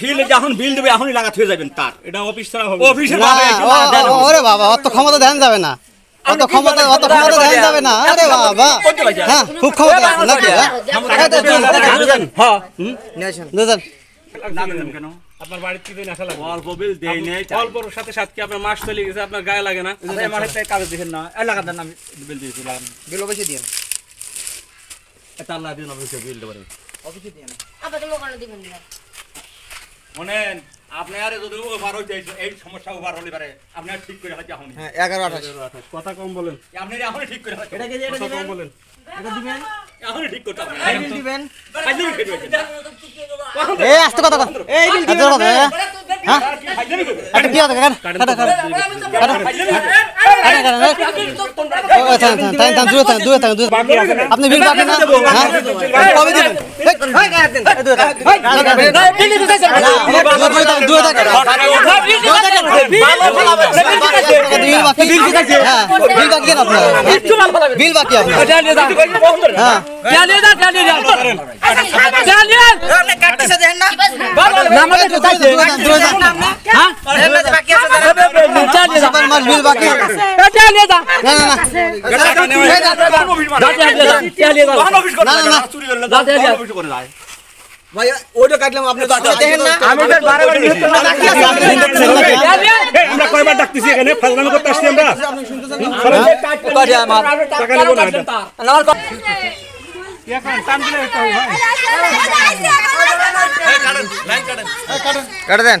থিলে যখন বিল দেবে এখনই লাগাতে হয়ে যাবেন তার। এটা অফিস ছাড়া হবে অফিসে লাগা ওরে বাবা অত ক্ষমতা দেন যাবে না। অত ক্ষমতা অত ক্ষমতা দেন যাবে না। আরে বাবা। হ্যাঁ খুব ক্ষমতা নাকি? হ্যাঁ? দুজন, দুজন লাগবেন কেন? আপনার বাড়ির থেকে আসা লাগবে? অল্প বিল দেই নেই তাই। সাথে সাথে কি আপনার মাস চলে গেছে আপনার গায়ে লাগে না? আমার হাতে কাগজ দেখেন না। এই লাগান দেন আমি বিল দিয়েছি লাগান বিল অবশ্যই দিন এটা আল্লাহ দিন বিল দেবেন দিবেন না। শোনেন আপনি আরে যদি ওভার হইতে এই সমস্যা ওভার হলে পারে আপনি ঠিক করে হয়তো এখন হ্যাঁ এগারো আঠাশ কথা কম বলেন আপনি এখনই ঠিক করে হয়তো কথা কম বলেন এখনই ঠিক করতে হবে দিবেন ফাইজলামি করে এই আসতে কথা কথা এই বিল দিবেন হ্যাঁ হ্যাঁ ফাইজলামি করবে। এটা কি কথা কাটা কাটা কাটা ফাইজলামি করবে। কাটা কাটা ও থাম থাম থাম থাম দূরে থাম দূরে থাম দূরে আপনি বিল বাকি না হ্যাঁ কবে দিবেন এই গায়ে দেন দূরে থাক দূরে থাক দূরে থাক বিল বাকি হ্যাঁ বিল বাকি কেন আপনার বিল বাকি আপনার হ্যাঁ দূরে থাক দূরে থাক সুপার মাস বিল বাকি না না না তখন অফিস করে না, না, যায়, না। চুরি করে যায়, তখন অফিস করে যায়। ভাই ওইটা কাটলাম আপনি দেখেন না আমি তো বারবার এই, আমরা কয়বার ডাকতেছি এখানে ফাজলামি করতে আসছি আমরা টাকা নেব না এটা। কাটে দেন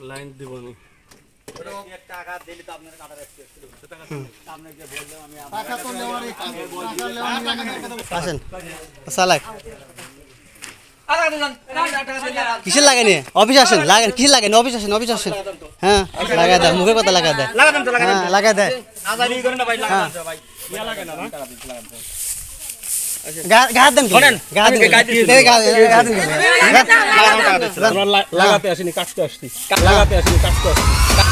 লাইন দিব চালাক কিসের লাগে নি অফিস আসেন লাগেন। কিসের লাগেন অফিস আসেন অফিস আসেন। হ্যাঁ লাগাই দেয় মুখের কথা লাগাই দেয় লাগাতেন তো হ্যাঁ লাগাই দেয় লাগাতে আসিনি কাটতে আসছি লাগাতে আসিনি। কাটতে আসছি